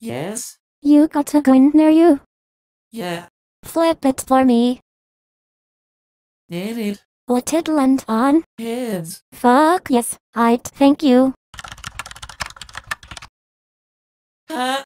Yes? You got a gun near you. Yeah. Flip it for me. Did it? What it land on? Heads. Fuck yes. I'd thank you. Huh?